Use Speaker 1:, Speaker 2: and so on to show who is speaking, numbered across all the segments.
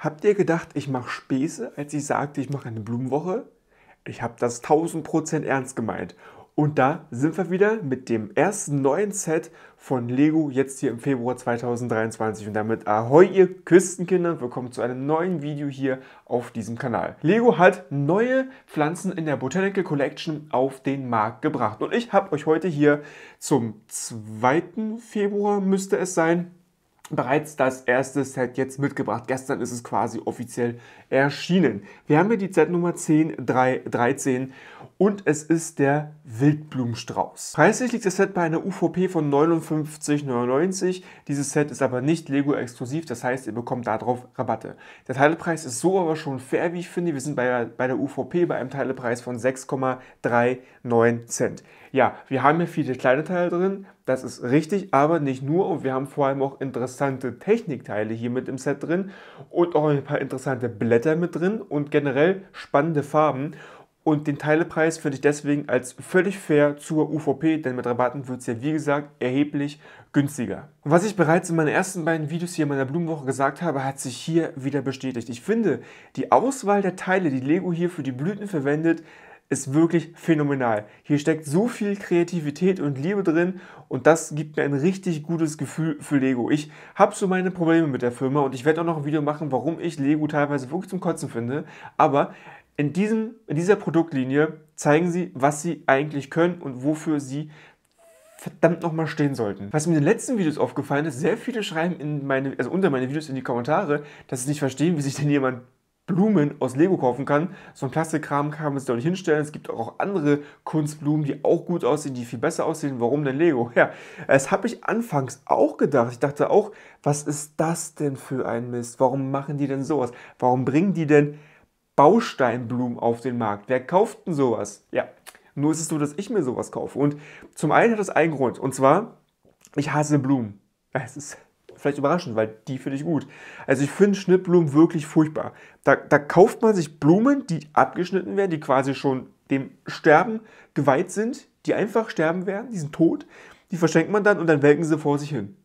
Speaker 1: Habt ihr gedacht, ich mache Späße, als ich sagte, ich mache eine Blumenwoche? Ich habe das 1000% ernst gemeint. Und da sind wir wieder mit dem ersten neuen Set von Lego jetzt hier im Februar 2023. Und damit ahoi ihr Küstenkinder, willkommen zu einem neuen Video hier auf diesem Kanal. Lego hat neue Pflanzen in der Botanical Collection auf den Markt gebracht. Und ich habe euch heute hier zum 2. Februar müsste es sein, bereits das erste Set jetzt mitgebracht. Gestern ist es quasi offiziell erschienen. Wir haben hier die Z-Nummer 10313 und es ist der Wildblumenstrauß. Preislich liegt das Set bei einer UVP von 59,99. Dieses Set ist aber nicht Lego-exklusiv, das heißt, ihr bekommt darauf Rabatte. Der Teilepreis ist so aber schon fair, wie ich finde. Wir sind bei, bei der UVP bei einem Teilepreis von 6,39 Cent. Ja, wir haben hier viele kleine Teile drin, das ist richtig, aber nicht nur. Und wir haben vor allem auch interessante Technikteile hier mit im Set drin und auch ein paar interessante Blätter mit drin und generell spannende Farben. Und den Teilepreis finde ich deswegen als völlig fair zur UVP, denn mit Rabatten wird es ja wie gesagt erheblich günstiger. Und was ich bereits in meinen ersten beiden Videos hier in meiner Blumenwoche gesagt habe, hat sich hier wieder bestätigt. Ich finde, die Auswahl der Teile, die Lego hier für die Blüten verwendet, ist wirklich phänomenal. Hier steckt so viel Kreativität und Liebe drin und das gibt mir ein richtig gutes Gefühl für Lego. Ich habe so meine Probleme mit der Firma und ich werde auch noch ein Video machen, warum ich Lego teilweise wirklich zum Kotzen finde. Aber in, diesem, in dieser Produktlinie zeigen sie, was sie eigentlich können und wofür sie verdammt nochmal stehen sollten. Was mir in den letzten Videos aufgefallen ist, sehr viele schreiben in meine, also unter meine Videos in die Kommentare, dass sie nicht verstehen, wie sich denn jemand Blumen aus Lego kaufen kann. So ein Plastikkram kann man sich doch nicht hinstellen. Es gibt auch andere Kunstblumen, die auch gut aussehen, die viel besser aussehen. Warum denn Lego? Ja, das habe ich anfangs auch gedacht. Ich dachte auch, was ist das denn für ein Mist? Warum machen die denn sowas? Warum bringen die denn Bausteinblumen auf den Markt? Wer kauft denn sowas? Ja, nur ist es so, dass ich mir sowas kaufe. Und zum einen hat das einen Grund. Und zwar, ich hasse Blumen. Es ist vielleicht überraschend, weil die finde ich gut. Also ich finde Schnittblumen wirklich furchtbar. Da, da kauft man sich Blumen, die abgeschnitten werden, die quasi schon dem Sterben geweiht sind, die einfach sterben werden, die sind tot. Die verschenkt man dann und dann welken sie vor sich hin.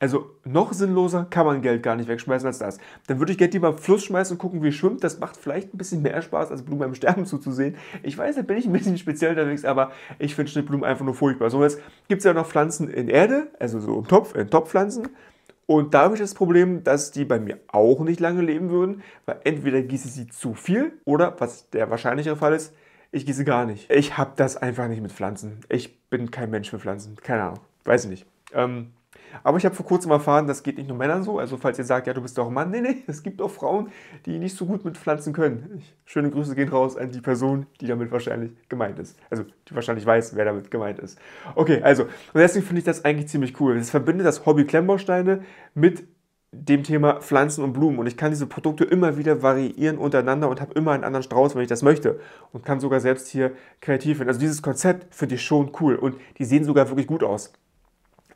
Speaker 1: Also noch sinnloser kann man Geld gar nicht wegschmeißen als das. Dann würde ich Geld lieber im Fluss schmeißen und gucken, wie es schwimmt. Das macht vielleicht ein bisschen mehr Spaß, als Blumen beim Sterben zuzusehen. Ich weiß, da bin ich ein bisschen speziell unterwegs, aber ich finde Schnittblumen einfach nur furchtbar. So, jetzt gibt es ja noch Pflanzen in Erde, also so im Topf, in Topfpflanzen. Und da habe ich das Problem, dass die bei mir auch nicht lange leben würden, weil entweder gieße ich sie zu viel oder, was der wahrscheinlichere Fall ist, ich gieße gar nicht. Ich habe das einfach nicht mit Pflanzen. Ich bin kein Mensch für Pflanzen. Keine Ahnung. Weiß ich nicht. Ähm, aber ich habe vor kurzem erfahren, das geht nicht nur Männern so. Also falls ihr sagt, ja, du bist doch ein Mann. Nee, nee, es gibt auch Frauen, die nicht so gut mit Pflanzen können. Schöne Grüße gehen raus an die Person, die damit wahrscheinlich gemeint ist. Also die wahrscheinlich weiß, wer damit gemeint ist. Okay, also, und deswegen finde ich das eigentlich ziemlich cool. Es verbindet das Hobby Klemmbausteine mit dem Thema Pflanzen und Blumen und ich kann diese Produkte immer wieder variieren untereinander und habe immer einen anderen Strauß, wenn ich das möchte und kann sogar selbst hier kreativ werden. Also dieses Konzept finde ich schon cool und die sehen sogar wirklich gut aus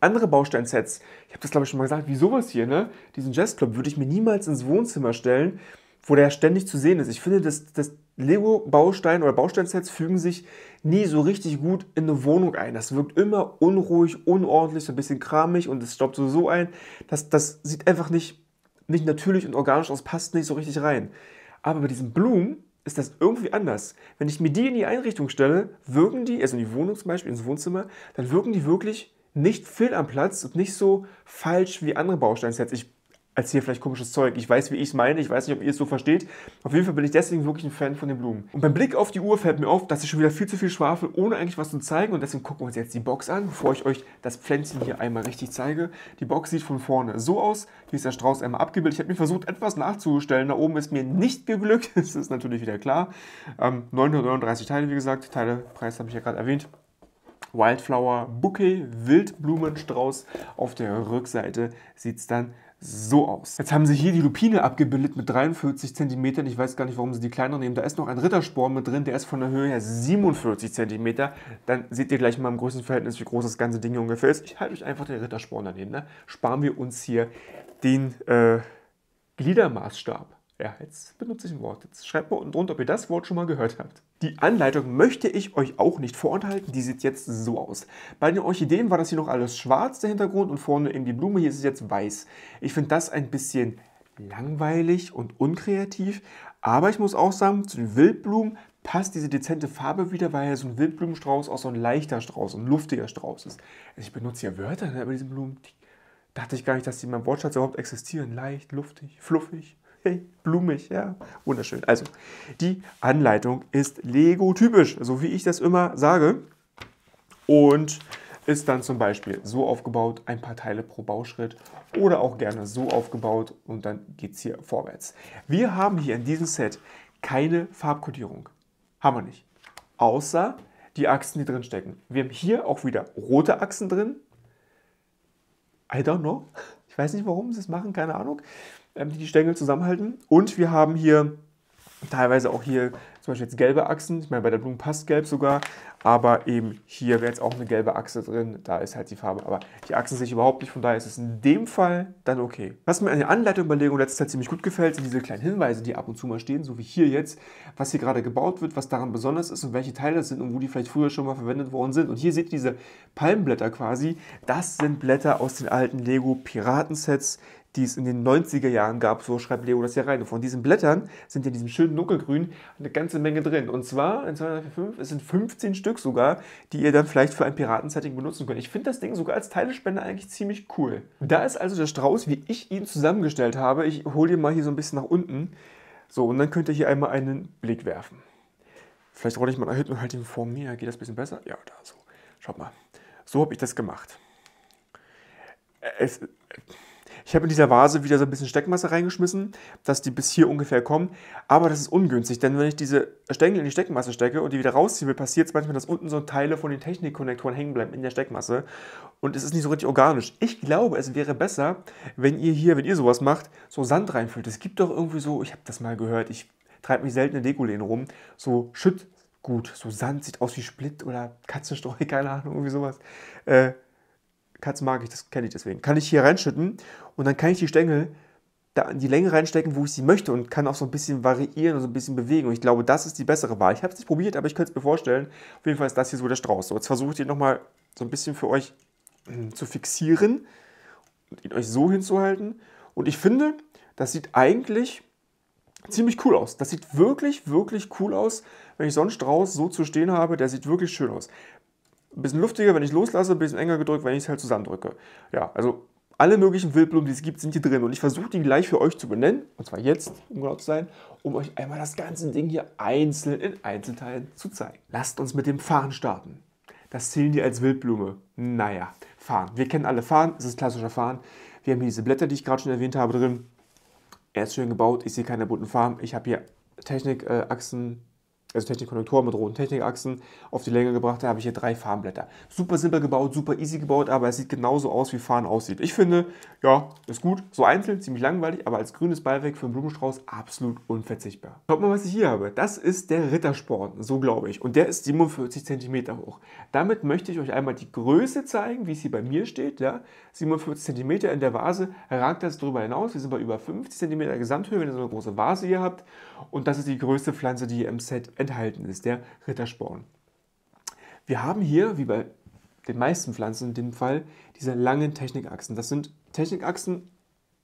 Speaker 1: andere Bausteinsets, ich habe das glaube ich schon mal gesagt, wie sowas hier, ne? Diesen Jazzclub würde ich mir niemals ins Wohnzimmer stellen, wo der ständig zu sehen ist. Ich finde, dass, dass Lego-Baustein oder Bausteinsets fügen sich nie so richtig gut in eine Wohnung ein. Das wirkt immer unruhig, unordentlich, so ein bisschen kramig und es staubt so ein. Das, das sieht einfach nicht, nicht natürlich und organisch aus, passt nicht so richtig rein. Aber bei diesen Blumen ist das irgendwie anders. Wenn ich mir die in die Einrichtung stelle, wirken die, also in die Wohnung zum Beispiel, ins Wohnzimmer, dann wirken die wirklich nicht fehl am Platz und nicht so falsch wie andere Bausteinsets. Ich erzähle vielleicht komisches Zeug. Ich weiß, wie ich es meine. Ich weiß nicht, ob ihr es so versteht. Auf jeden Fall bin ich deswegen wirklich ein Fan von den Blumen. Und beim Blick auf die Uhr fällt mir auf, dass ich schon wieder viel zu viel schwafel, ohne eigentlich was zu zeigen. Und deswegen gucken wir uns jetzt die Box an, bevor ich euch das Pflänzchen hier einmal richtig zeige. Die Box sieht von vorne so aus. Hier ist der Strauß einmal abgebildet. Ich habe mir versucht, etwas nachzustellen. Da oben ist mir nicht geglückt. Das ist natürlich wieder klar. Ähm, 939 Teile, wie gesagt. Teilepreis habe ich ja gerade erwähnt. Wildflower Bouquet, Wildblumenstrauß. Auf der Rückseite sieht es dann so aus. Jetzt haben sie hier die Lupine abgebildet mit 43 cm. Ich weiß gar nicht, warum sie die kleiner nehmen. Da ist noch ein Rittersporn mit drin, der ist von der Höhe her 47 cm. Dann seht ihr gleich mal im größten Verhältnis, wie groß das ganze Ding ungefähr ist. Ich halte euch einfach den Rittersporn daneben. Ne? Sparen wir uns hier den äh, Gliedermaßstab. Ja, jetzt benutze ich ein Wort. Jetzt schreibt mal unten drunter, ob ihr das Wort schon mal gehört habt. Die Anleitung möchte ich euch auch nicht vorenthalten. Die sieht jetzt so aus. Bei den Orchideen war das hier noch alles schwarz, der Hintergrund, und vorne eben die Blume. Hier ist es jetzt weiß. Ich finde das ein bisschen langweilig und unkreativ. Aber ich muss auch sagen, zu den Wildblumen passt diese dezente Farbe wieder, weil ja so ein Wildblumenstrauß auch so ein leichter Strauß, ein luftiger Strauß ist. Also ich benutze ja Wörter ne, bei diesen Blumen, die dachte ich gar nicht, dass die in meinem Wortschatz überhaupt existieren. Leicht, luftig, fluffig, hey, blumig, ja, wunderschön. Also, die Anleitung ist Lego-typisch, so wie ich das immer sage. Und ist dann zum Beispiel so aufgebaut, ein paar Teile pro Bauschritt oder auch gerne so aufgebaut und dann geht es hier vorwärts. Wir haben hier in diesem Set keine Farbkodierung. Haben wir nicht. Außer die Achsen, die drin stecken. Wir haben hier auch wieder rote Achsen drin. I don't know. Ich weiß nicht, warum sie es machen, keine Ahnung. Ähm, die die Stängel zusammenhalten. Und wir haben hier teilweise auch hier zum Beispiel jetzt gelbe Achsen. Ich meine, bei der Blume passt gelb sogar, aber eben hier wäre jetzt auch eine gelbe Achse drin. Da ist halt die Farbe. Aber die Achsen sehe ich überhaupt nicht, von daher ist es in dem Fall dann okay. Was mir an der Anleitung bei Lego letzter Zeit ziemlich gut gefällt, sind diese kleinen Hinweise, die ab und zu mal stehen, so wie hier jetzt, was hier gerade gebaut wird, was daran besonders ist und welche Teile es sind und wo die vielleicht früher schon mal verwendet worden sind. Und hier seht ihr diese Palmblätter quasi. Das sind Blätter aus den alten Lego Piratensets die es in den 90er Jahren gab, so schreibt Leo das hier rein. Und von diesen Blättern sind in diesem schönen Dunkelgrün eine ganze Menge drin. Und zwar, in 2, 3, 4, 5, es sind 15 Stück sogar, die ihr dann vielleicht für ein Piratensetting benutzen könnt. Ich finde das Ding sogar als Teilespender eigentlich ziemlich cool. Da ist also der Strauß, wie ich ihn zusammengestellt habe. Ich hole ihn mal hier so ein bisschen nach unten. So, und dann könnt ihr hier einmal einen Blick werfen. Vielleicht rolle ich mal nach hinten und halte ihn vor mir. Geht das ein bisschen besser? Ja, da so. Schaut mal. So habe ich das gemacht. Es, ich habe in dieser Vase wieder so ein bisschen Steckmasse reingeschmissen, dass die bis hier ungefähr kommen. Aber das ist ungünstig, denn wenn ich diese Stängel in die Steckmasse stecke und die wieder rausziehen will, passiert es manchmal, dass unten so Teile von den Technikkonnektoren hängen bleiben in der Steckmasse. Und es ist nicht so richtig organisch. Ich glaube, es wäre besser, wenn ihr hier, wenn ihr sowas macht, so Sand reinfüllt. Es gibt doch irgendwie so, ich habe das mal gehört, ich treibe mich selten in Dekoläden rum, so Schüttgut, so Sand, sieht aus wie Split oder Katzenstreu, keine Ahnung, irgendwie sowas. Äh, Katzen mag ich, das kenne ich deswegen. Kann ich hier reinschütten und dann kann ich die Stängel da in die Länge reinstecken, wo ich sie möchte und kann auch so ein bisschen variieren und so ein bisschen bewegen. Und ich glaube, das ist die bessere Wahl. Ich habe es nicht probiert, aber ich könnte es mir vorstellen. Auf jeden Fall ist das hier so der Strauß. So, jetzt versuche ich den nochmal so ein bisschen für euch hm, zu fixieren und ihn euch so hinzuhalten. Und ich finde, das sieht eigentlich ziemlich cool aus. Das sieht wirklich, wirklich cool aus, wenn ich so einen Strauß so zu stehen habe. Der sieht wirklich schön aus ein bisschen luftiger, wenn ich loslasse, ein bisschen enger gedrückt, wenn ich es halt zusammendrücke. Ja, also alle möglichen Wildblumen, die es gibt, sind hier drin. Und ich versuche die gleich für euch zu benennen, und zwar jetzt, um genau zu sein, um euch einmal das ganze Ding hier einzeln in Einzelteilen zu zeigen. Lasst uns mit dem Farn starten. Das zählen die als Wildblume. Naja, Farn. Wir kennen alle Farn, es ist klassischer Farn. Wir haben hier diese Blätter, die ich gerade schon erwähnt habe, drin. Er ist schön gebaut, ich sehe keine bunten Farben. Ich habe hier Technikachsen, also Technikkonnektoren mit roten Technikachsen auf die Länge gebracht. Da habe ich hier drei Farnblätter. Super simpel gebaut, super easy gebaut, aber es sieht genauso aus, wie Farn aussieht. Ich finde, ja, ist gut. So einzeln, ziemlich langweilig, aber als grünes Beiwerk für einen Blumenstrauß absolut unverzichtbar. Schaut mal, was ich hier habe. Das ist der Rittersporn, so glaube ich. Und der ist 47 cm hoch. Damit möchte ich euch einmal die Größe zeigen, wie es hier bei mir steht. Ja? 47 cm in der Vase ragt das darüber hinaus. Wir sind bei über 50 cm Gesamthöhe, wenn ihr so eine große Vase hier habt. Und das ist die größte Pflanze, die im Set enthalten ist, der Rittersporn. Wir haben hier, wie bei den meisten Pflanzen in dem Fall, diese langen Technikachsen. Das sind Technikachsen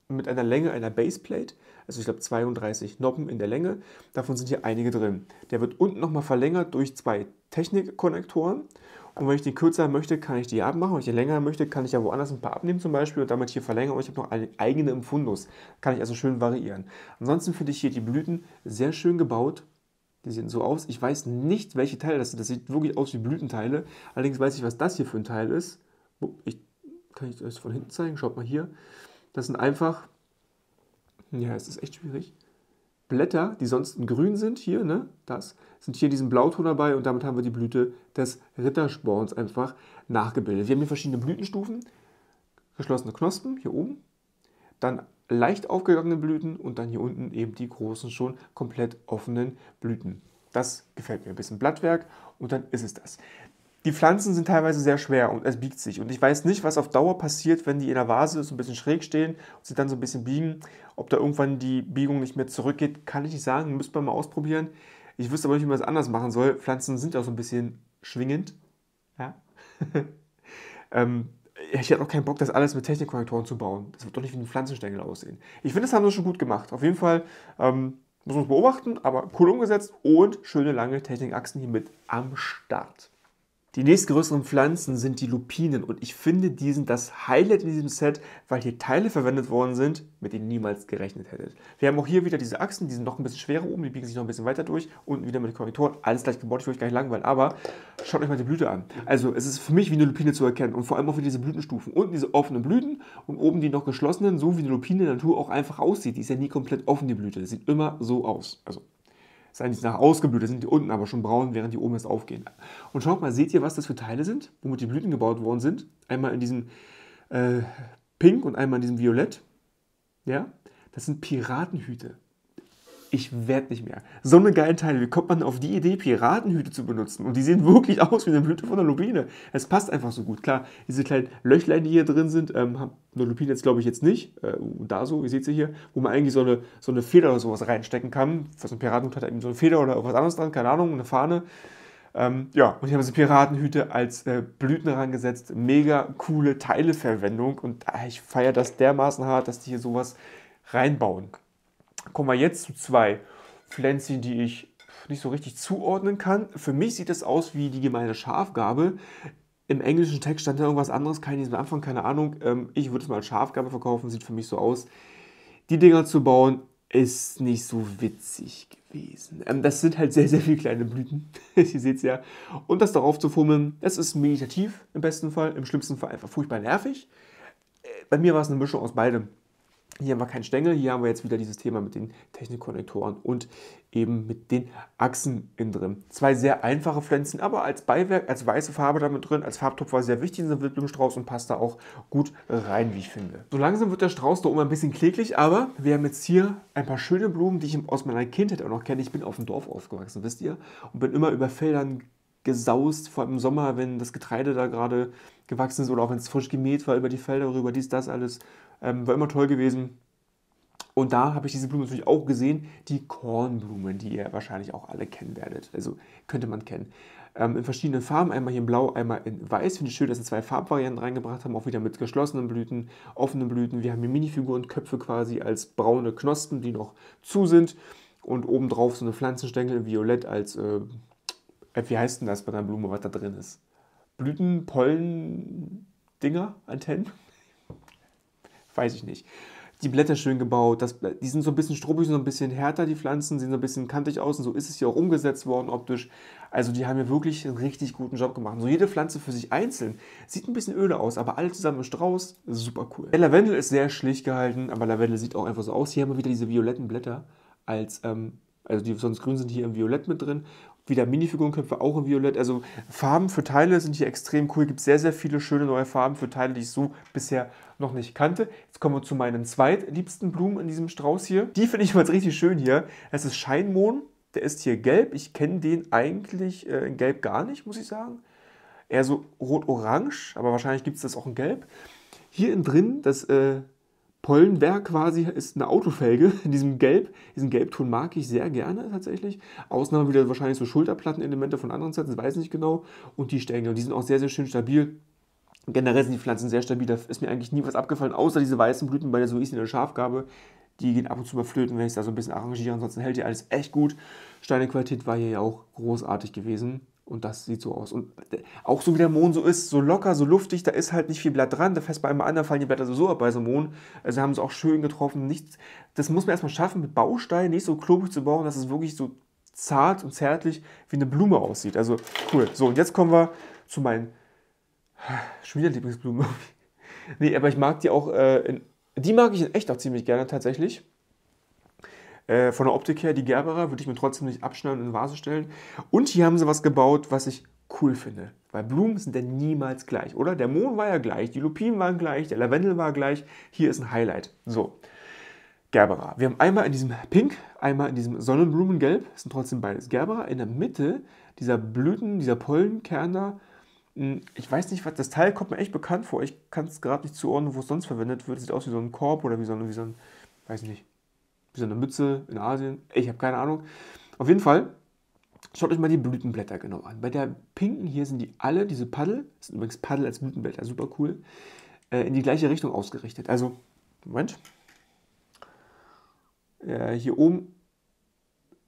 Speaker 1: mit einer Länge einer Baseplate, also ich glaube 32 Noppen in der Länge. Davon sind hier einige drin. Der wird unten nochmal verlängert durch zwei Technikkonnektoren. Und wenn ich die kürzer möchte, kann ich die abmachen. Wenn ich die länger möchte, kann ich ja woanders ein paar abnehmen zum Beispiel und damit hier verlängern. Und ich habe noch eine eigene im Fundus. Kann ich also schön variieren. Ansonsten finde ich hier die Blüten sehr schön gebaut. Die sehen so aus. Ich weiß nicht, welche Teile das sind. Das sieht wirklich aus wie Blütenteile. Allerdings weiß ich, was das hier für ein Teil ist. Ich, kann ich das von hinten zeigen? Schaut mal hier. Das sind einfach, ja, es ist echt schwierig. Blätter, die sonst in grün sind, hier, ne, das, sind hier diesen Blauton dabei und damit haben wir die Blüte des Rittersporns einfach nachgebildet. Wir haben hier verschiedene Blütenstufen, geschlossene Knospen hier oben, dann leicht aufgegangene Blüten und dann hier unten eben die großen, schon komplett offenen Blüten. Das gefällt mir. Ein bisschen Blattwerk und dann ist es das. Die Pflanzen sind teilweise sehr schwer und es biegt sich. Und ich weiß nicht, was auf Dauer passiert, wenn die in der Vase so ein bisschen schräg stehen und sie dann so ein bisschen biegen. Ob da irgendwann die Biegung nicht mehr zurückgeht, kann ich nicht sagen. Müsste man mal ausprobieren. Ich wüsste aber nicht, wie man es anders machen soll. Pflanzen sind auch so ein bisschen schwingend. Ja. ähm, ich hätte auch keinen Bock, das alles mit Technikkonnektoren zu bauen. Das wird doch nicht wie ein Pflanzenstängel aussehen. Ich finde, das haben sie schon gut gemacht. Auf jeden Fall ähm, muss man es beobachten, aber cool umgesetzt und schöne lange Technikachsen hier mit am Start. Die nächstgrößeren Pflanzen sind die Lupinen und ich finde, die sind das Highlight in diesem Set, weil hier Teile verwendet worden sind, mit denen niemals gerechnet hättet. Wir haben auch hier wieder diese Achsen, die sind noch ein bisschen schwerer oben, die biegen sich noch ein bisschen weiter durch. Unten wieder mit Korrektoren, alles gleich gebaut, ich will euch gar nicht langweilen, aber schaut euch mal die Blüte an. Also es ist für mich wie eine Lupine zu erkennen und vor allem auch wie diese Blütenstufen. Unten diese offenen Blüten und oben die noch geschlossenen, so wie eine Lupine in der Natur auch einfach aussieht. Die ist ja nie komplett offen, die Blüte. Das sieht immer so aus. Also seien die nach ausgeblüht, sind die unten aber schon braun, während die oben erst aufgehen. Und schaut mal, seht ihr, was das für Teile sind, womit die Blüten gebaut worden sind? Einmal in diesem äh, Pink und einmal in diesem Violett. Ja, das sind Piratenhüte ich werde nicht mehr. So eine geile Teile. Wie kommt man auf die Idee, Piratenhüte zu benutzen? Und die sehen wirklich aus wie eine Blüte von einer Lupine. Es passt einfach so gut. Klar, diese kleinen Löchlein, die hier drin sind, ähm, haben eine Lupine jetzt glaube ich jetzt nicht. Äh, da so, wie seht ihr hier, wo man eigentlich so eine, so eine Feder oder sowas reinstecken kann. Was ein Piratenhut hat eben so eine Feder oder irgendwas anderes dran, keine Ahnung, eine Fahne. Ähm, ja, und ich habe diese Piratenhüte als äh, Blüten rangesetzt. Mega coole Teileverwendung und äh, ich feiere das dermaßen hart, dass die hier sowas reinbauen. Kommen wir jetzt zu zwei Pflänzchen, die ich nicht so richtig zuordnen kann. Für mich sieht es aus wie die gemeine Schafgabe. Im englischen Text stand da irgendwas anderes, kann ich am Anfang, keine Ahnung. Ähm, ich würde es mal als Schafgabe verkaufen, sieht für mich so aus. Die Dinger zu bauen ist nicht so witzig gewesen. Ähm, das sind halt sehr, sehr viele kleine Blüten. Ihr seht es ja. Und das darauf zu fummeln, das ist meditativ im besten Fall, im schlimmsten Fall einfach furchtbar nervig. Äh, bei mir war es eine Mischung aus beidem. Hier haben wir keinen Stängel, hier haben wir jetzt wieder dieses Thema mit den Technikkonnektoren und eben mit den Achsen innen drin. Zwei sehr einfache Pflänzchen, aber als Beiwerk, als weiße Farbe damit drin, als Farbtopf war sehr wichtig in diesem Wildblumenstrauß und passt da auch gut rein, wie ich finde. So langsam wird der Strauß da oben ein bisschen kläglich, aber wir haben jetzt hier ein paar schöne Blumen, die ich aus meiner Kindheit auch noch kenne. Ich bin auf dem Dorf aufgewachsen, wisst ihr, und bin immer über Feldern gesaust, vor allem im Sommer, wenn das Getreide da gerade gewachsen ist oder auch wenn es frisch gemäht war über die Felder rüber, dies, das alles. Ähm, war immer toll gewesen. Und da habe ich diese Blumen natürlich auch gesehen, die Kornblumen, die ihr wahrscheinlich auch alle kennen werdet. Also könnte man kennen. Ähm, in verschiedenen Farben, einmal hier in Blau, einmal in Weiß. Finde ich schön, dass sie zwei Farbvarianten reingebracht haben, auch wieder mit geschlossenen Blüten, offenen Blüten. Wir haben hier Minifigurenköpfe quasi als braune Knospen, die noch zu sind. Und obendrauf so eine Pflanzenstängel in Violett als, äh, äh wie heißt denn das bei einer Blume, was da drin ist? Blüten, Pollen, Dinger, Antennen? Weiß ich nicht. Die Blätter schön gebaut, das, die sind so ein bisschen struppig, so ein bisschen härter, die Pflanzen, sehen so ein bisschen kantig aus und so ist es hier auch umgesetzt worden optisch. Also die haben hier wirklich einen richtig guten Job gemacht. So jede Pflanze für sich einzeln sieht ein bisschen öde aus, aber alle zusammen im Strauß, super cool. Der Lavendel ist sehr schlicht gehalten, aber Lavendel sieht auch einfach so aus. Hier haben wir wieder diese violetten Blätter als ähm, also die sonst grün sind hier im Violett mit drin wieder Minifigurenköpfe auch in Violett. Also Farben für Teile sind hier extrem cool. Gibt sehr, sehr viele schöne neue Farben für Teile, die ich so bisher noch nicht kannte. Jetzt kommen wir zu meinen zweitliebsten Blumen in diesem Strauß hier. Die finde ich mal richtig schön hier. Es ist Scheinmohn. Der ist hier gelb. Ich kenne den eigentlich äh, in gelb gar nicht, muss ich sagen. Eher so rot-orange, aber wahrscheinlich gibt es das auch in gelb. Hier innen drin, das äh, Pollenberg quasi ist eine Autofelge in diesem Gelb. Diesen Gelbton mag ich sehr gerne tatsächlich. Ausnahme wieder wahrscheinlich so Schulterplattenelemente von anderen das weiß ich nicht genau. Und die Stängel, die sind auch sehr, sehr schön stabil. Generell sind die Pflanzen sehr stabil, da ist mir eigentlich nie was abgefallen, außer diese weißen Blüten bei der so in der Schafgabe. Die gehen ab und zu mal flöten, wenn ich da so ein bisschen arrangiere. Ansonsten hält die alles echt gut. Steinequalität war hier ja auch großartig gewesen. Und das sieht so aus. Und auch so wie der Mohn so ist, so locker, so luftig, da ist halt nicht viel Blatt dran. Da fest bei einem anderen fallen die Blätter so ab bei so einem Mohn. Also haben sie auch schön getroffen. Nichts, das muss man erstmal schaffen, mit Bausteinen nicht so klobig zu bauen, dass es wirklich so zart und zärtlich wie eine Blume aussieht. Also cool. So, und jetzt kommen wir zu meinen schon wieder Lieblingsblumen. nee, aber ich mag die auch, äh, in, die mag ich in echt auch ziemlich gerne tatsächlich. Äh, von der Optik her, die Gerbera würde ich mir trotzdem nicht abschneiden und in Vase stellen. Und hier haben sie was gebaut, was ich cool finde. Weil Blumen sind ja niemals gleich, oder? Der Mohn war ja gleich, die Lupinen waren gleich, der Lavendel war gleich. Hier ist ein Highlight. So, Gerbera. Wir haben einmal in diesem Pink, einmal in diesem Sonnenblumengelb. Das sind trotzdem beides Gerbera. In der Mitte dieser Blüten, dieser Pollenkern da, hm, ich weiß nicht, was das Teil kommt mir echt bekannt vor. Ich kann es gerade nicht zuordnen, wo es sonst verwendet wird. Sieht aus wie so ein Korb oder wie so, ein, wie so ein, weiß nicht, wie so eine Mütze in Asien. Ich habe keine Ahnung. Auf jeden Fall, schaut euch mal die Blütenblätter genau an. Bei der pinken hier sind die alle, diese Paddel, das sind übrigens Paddel als Blütenblätter, super cool. äh, in die gleiche Richtung ausgerichtet. Also, Moment. Äh, hier oben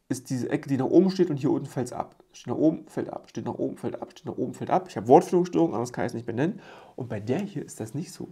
Speaker 1: ist diese Ecke, die nach oben steht und hier unten fällt es ab. Steht nach oben, fällt ab, steht nach oben, fällt ab, steht nach oben, fällt ab. Ich habe Wortführungsstörung, anders kann ich es nicht benennen. Und bei der hier ist das nicht so.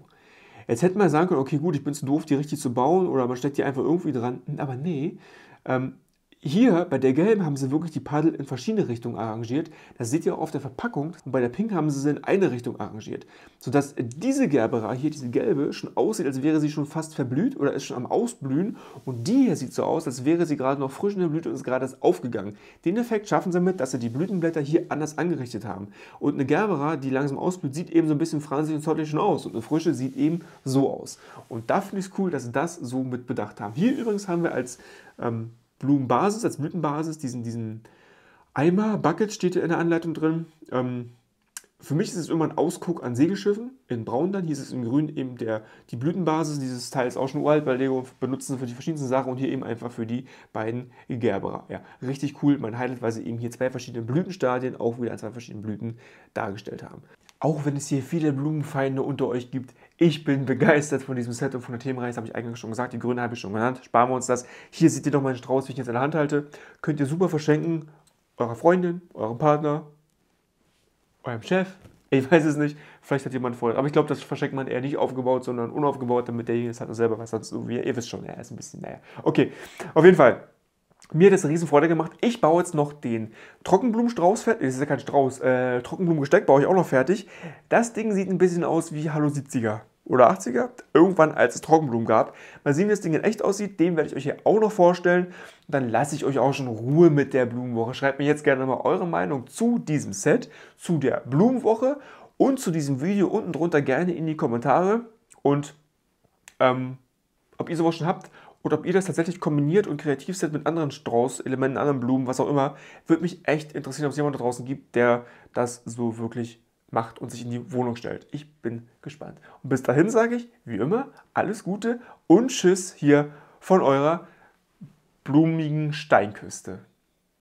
Speaker 1: Jetzt hätte man sagen können, okay, gut, ich bin zu doof, die richtig zu bauen oder man steckt die einfach irgendwie dran. Aber nee, ähm, hier bei der gelben haben sie wirklich die Paddel in verschiedene Richtungen arrangiert. Das seht ihr auch auf der Verpackung. Und bei der pink haben sie sie in eine Richtung arrangiert. Sodass diese Gerberei hier, diese gelbe, schon aussieht, als wäre sie schon fast verblüht oder ist schon am Ausblühen. Und die hier sieht so aus, als wäre sie gerade noch frisch in der Blüte und ist gerade erst aufgegangen. Den Effekt schaffen sie mit, dass sie die Blütenblätter hier anders angerichtet haben. Und eine Gerbera, die langsam ausblüht, sieht eben so ein bisschen franzig und zottelig schon aus. Und eine frische sieht eben so aus. Und da finde ich es cool, dass sie das so mit bedacht haben. Hier übrigens haben wir als ähm, Blumenbasis, als Blütenbasis, diesen, diesen Eimer, Bucket steht in der Anleitung drin. Ähm, für mich ist es immer ein Ausguck an Segelschiffen, in Braun dann, hier ist es in Grün eben der, die Blütenbasis, dieses Teil ist auch schon uralt, weil Lego benutzen für die verschiedensten Sachen und hier eben einfach für die beiden Gerberer. Ja, richtig cool, mein Highlight, weil sie eben hier zwei verschiedene Blütenstadien auch wieder an zwei verschiedenen Blüten dargestellt haben. Auch wenn es hier viele Blumenfeinde unter euch gibt, ich bin begeistert von diesem Set und von der Themenreihe, das habe ich eingangs schon gesagt, die Grüne habe ich schon genannt, sparen wir uns das. Hier seht ihr doch meinen Strauß, wie ich jetzt in der Hand halte. Könnt ihr super verschenken, eurer Freundin, eurem Partner, eurem Chef, ich weiß es nicht, vielleicht hat jemand Freude. Aber ich glaube, das verschenkt man eher nicht aufgebaut, sondern unaufgebaut, damit derjenige es hat und selber was sonst irgendwie, ihr wisst schon, er ist ein bisschen, naja. Okay, auf jeden Fall. Mir hat das eine riesen Freude gemacht. Ich baue jetzt noch den Trockenblumenstrauß fertig. Das ist ja kein Strauß. Äh, Trockenblumengesteck baue ich auch noch fertig. Das Ding sieht ein bisschen aus wie Hallo 70er oder 80er. Irgendwann, als es Trockenblumen gab. Mal sehen, wie das Ding in echt aussieht. Den werde ich euch hier auch noch vorstellen. Dann lasse ich euch auch schon Ruhe mit der Blumenwoche. Schreibt mir jetzt gerne mal eure Meinung zu diesem Set, zu der Blumenwoche und zu diesem Video unten drunter gerne in die Kommentare. Und ähm, ob ihr sowas schon habt oder ob ihr das tatsächlich kombiniert und kreativ seid mit anderen Straußelementen, anderen Blumen, was auch immer, würde mich echt interessieren, ob es jemand da draußen gibt, der das so wirklich macht und sich in die Wohnung stellt. Ich bin gespannt. Und bis dahin sage ich, wie immer, alles Gute und Tschüss hier von eurer blumigen Steinküste.